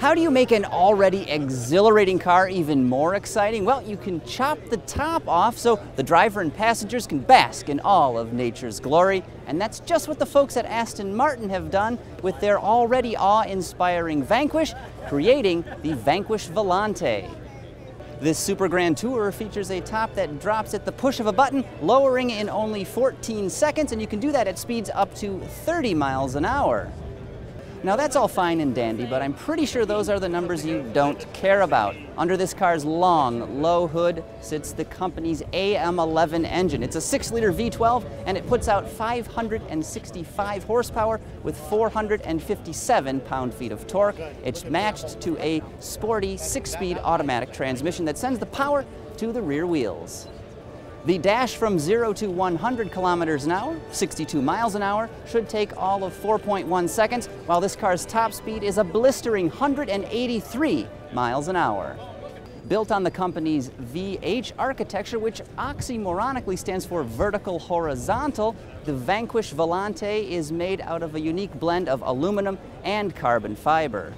How do you make an already exhilarating car even more exciting? Well, you can chop the top off so the driver and passengers can bask in all of nature's glory. And that's just what the folks at Aston Martin have done with their already awe-inspiring Vanquish, creating the Vanquish Volante. This Super Grand Tourer features a top that drops at the push of a button, lowering in only 14 seconds, and you can do that at speeds up to 30 miles an hour. Now that's all fine and dandy, but I'm pretty sure those are the numbers you don't care about. Under this car's long, low hood sits the company's AM11 engine. It's a 6-liter V12 and it puts out 565 horsepower with 457 pound-feet of torque. It's matched to a sporty 6-speed automatic transmission that sends the power to the rear wheels. The dash from 0 to 100 kilometers an hour, 62 miles an hour, should take all of 4.1 seconds, while this car's top speed is a blistering 183 miles an hour. Built on the company's VH architecture, which oxymoronically stands for vertical horizontal, the Vanquish Volante is made out of a unique blend of aluminum and carbon fiber.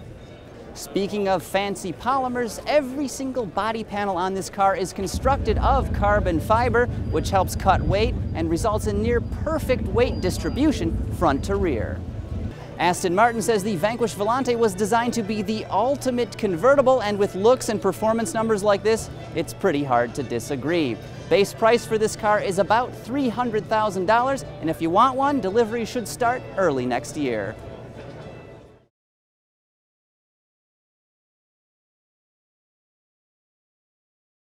Speaking of fancy polymers, every single body panel on this car is constructed of carbon fiber, which helps cut weight and results in near perfect weight distribution front to rear. Aston Martin says the Vanquish Volante was designed to be the ultimate convertible, and with looks and performance numbers like this, it's pretty hard to disagree. Base price for this car is about $300,000, and if you want one, delivery should start early next year.